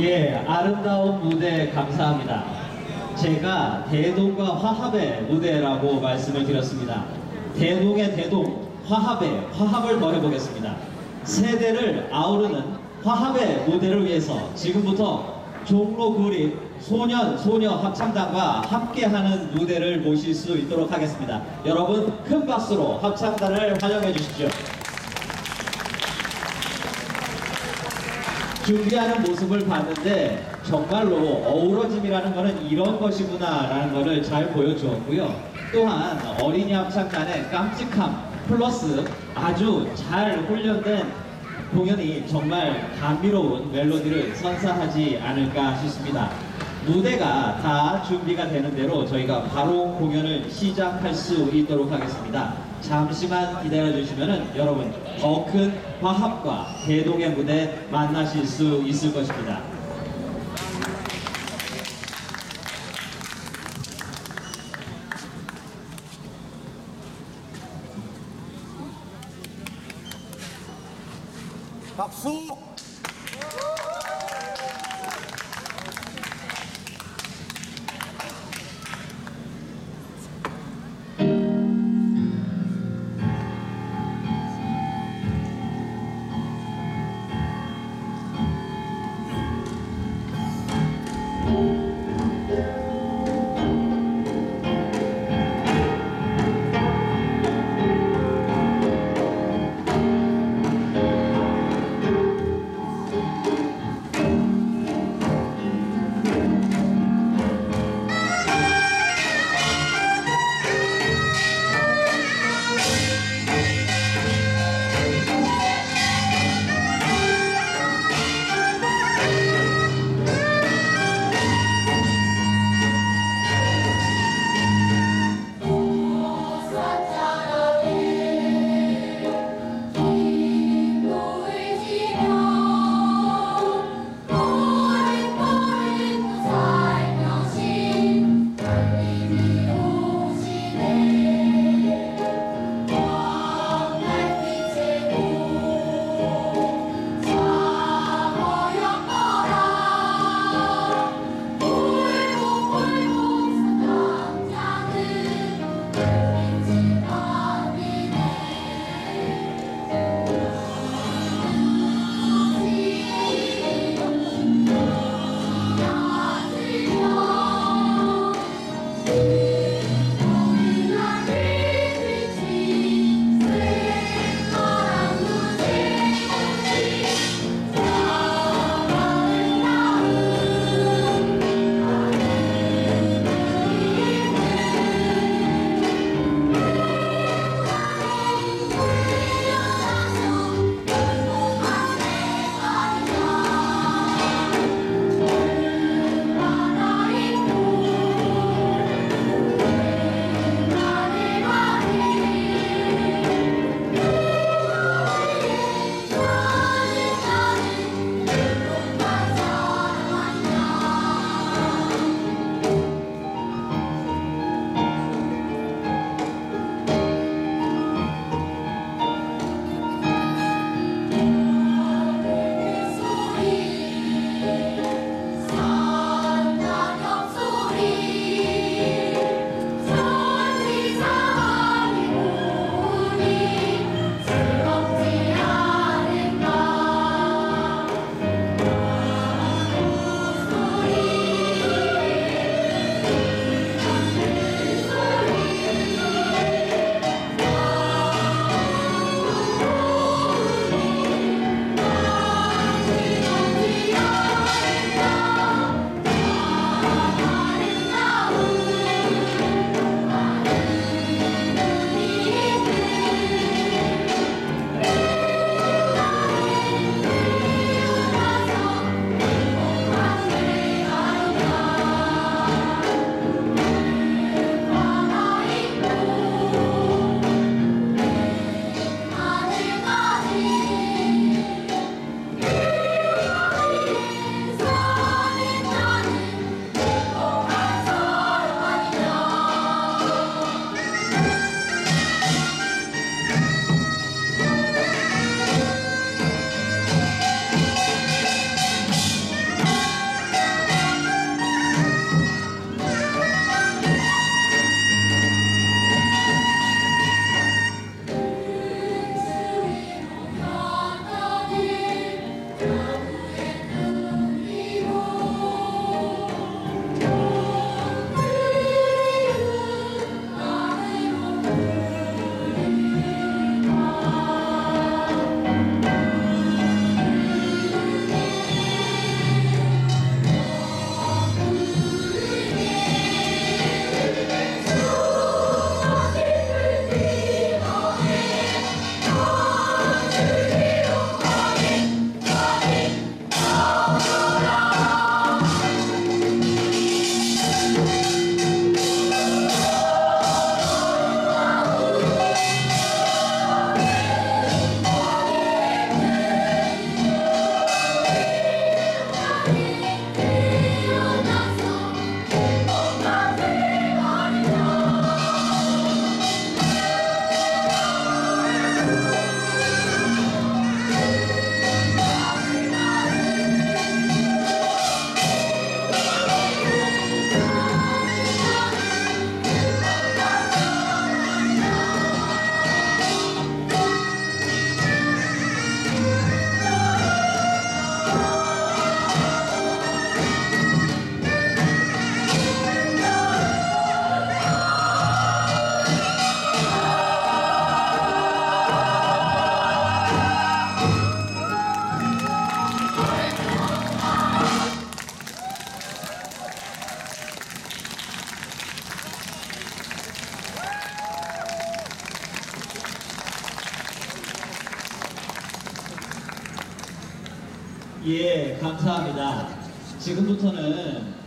예, 아름다운 무대 감사합니다. 제가 대동과 화합의 무대라고 말씀을 드렸습니다. 대동의 대동, 화합의 화합을 더해보겠습니다. 세대를 아우르는 화합의 무대를 위해서 지금부터 종로 구립 소년 소녀 합창단과 함께하는 무대를 모실 수 있도록 하겠습니다. 여러분 큰 박수로 합창단을 환영해 주십시오. 준비하는 모습을 봤는데 정말로 어우러짐이라는 것은 이런 것이구나라는 것을 잘 보여주었고요. 또한 어린이 합창단의 깜찍함 플러스 아주 잘 훈련된 공연이 정말 감미로운 멜로디를 선사하지 않을까 싶습니다. 무대가 다 준비가 되는 대로 저희가 바로 공연을 시작할 수 있도록 하겠습니다. 잠시만 기다려 주시면 여러분 더 큰 화합과 대동의 무대 만나실 수 있을 것입니다. 박수! 예, 감사합니다. 지금부터는